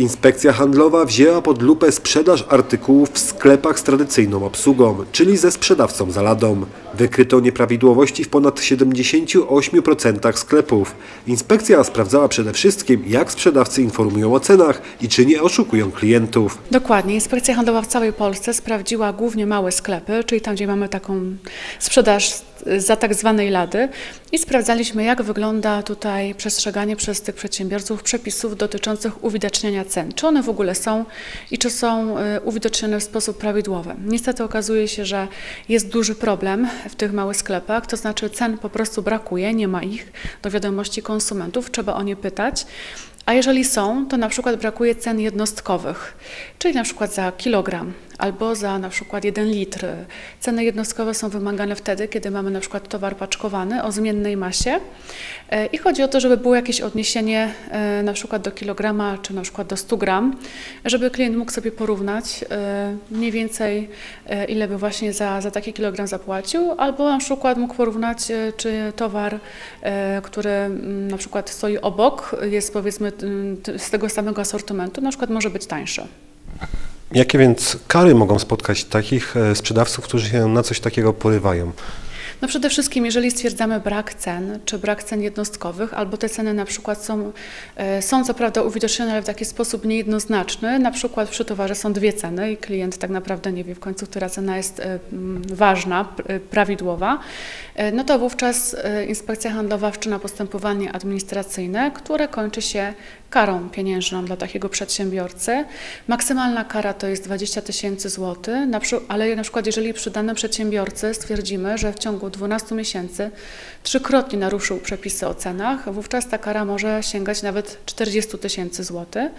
Inspekcja handlowa wzięła pod lupę sprzedaż artykułów w sklepach z tradycyjną obsługą, czyli ze sprzedawcą za ladą. Wykryto nieprawidłowości w ponad 78% sklepów. Inspekcja sprawdzała przede wszystkim, jak sprzedawcy informują o cenach i czy nie oszukują klientów. Dokładnie. Inspekcja handlowa w całej Polsce sprawdziła głównie małe sklepy, czyli tam, gdzie mamy taką sprzedaż za tak zwanej lady i sprawdzaliśmy, jak wygląda tutaj przestrzeganie przez tych przedsiębiorców przepisów dotyczących uwidaczniania cen. Czy one w ogóle są i czy są y, uwidocznione w sposób prawidłowy. Niestety okazuje się, że jest duży problem w tych małych sklepach, to znaczy cen po prostu brakuje, nie ma ich do wiadomości konsumentów, trzeba o nie pytać. A jeżeli są, to na przykład brakuje cen jednostkowych, czyli na przykład za kilogram albo za na przykład 1 litr. Ceny jednostkowe są wymagane wtedy, kiedy mamy na przykład towar paczkowany o zmiennej masie e, i chodzi o to, żeby było jakieś odniesienie e, na przykład do kilograma czy na przykład do 100 gram, żeby klient mógł sobie porównać e, mniej więcej ile by właśnie za, za taki kilogram zapłacił, albo na przykład mógł porównać, czy towar, który mm, na przykład stoi obok, jest powiedzmy z tego samego asortymentu, na przykład może być tańszy. Jakie więc kary mogą spotkać takich e, sprzedawców, którzy się na coś takiego porywają? No przede wszystkim, jeżeli stwierdzamy brak cen, czy brak cen jednostkowych, albo te ceny na przykład są, e, są co prawda uwidocznione, ale w taki sposób niejednoznaczny, na przykład przy towarze są dwie ceny i klient tak naprawdę nie wie w końcu, która cena jest e, ważna, e, prawidłowa, no to wówczas inspekcja handlowa wszczyna postępowanie administracyjne, które kończy się karą pieniężną dla takiego przedsiębiorcy. Maksymalna kara to jest 20 tysięcy złotych, ale na przykład jeżeli przy danym przedsiębiorcy stwierdzimy, że w ciągu 12 miesięcy trzykrotnie naruszył przepisy o cenach, wówczas ta kara może sięgać nawet 40 tysięcy złotych.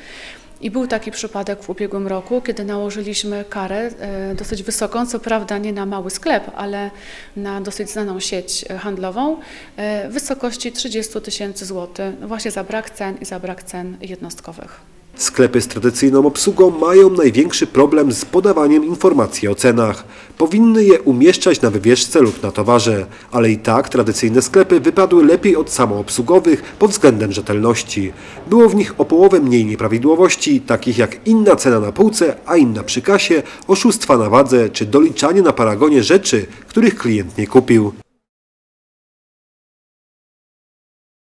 I był taki przypadek w ubiegłym roku, kiedy nałożyliśmy karę e, dosyć wysoką, co prawda nie na mały sklep, ale na dosyć znaną sieć handlową, e, w wysokości 30 tysięcy złotych, właśnie za brak cen i za brak cen jednostkowych. Sklepy z tradycyjną obsługą mają największy problem z podawaniem informacji o cenach. Powinny je umieszczać na wywieszce lub na towarze, ale i tak tradycyjne sklepy wypadły lepiej od samoobsługowych pod względem rzetelności. Było w nich o połowę mniej nieprawidłowości, takich jak inna cena na półce, a inna przy kasie, oszustwa na wadze czy doliczanie na paragonie rzeczy, których klient nie kupił.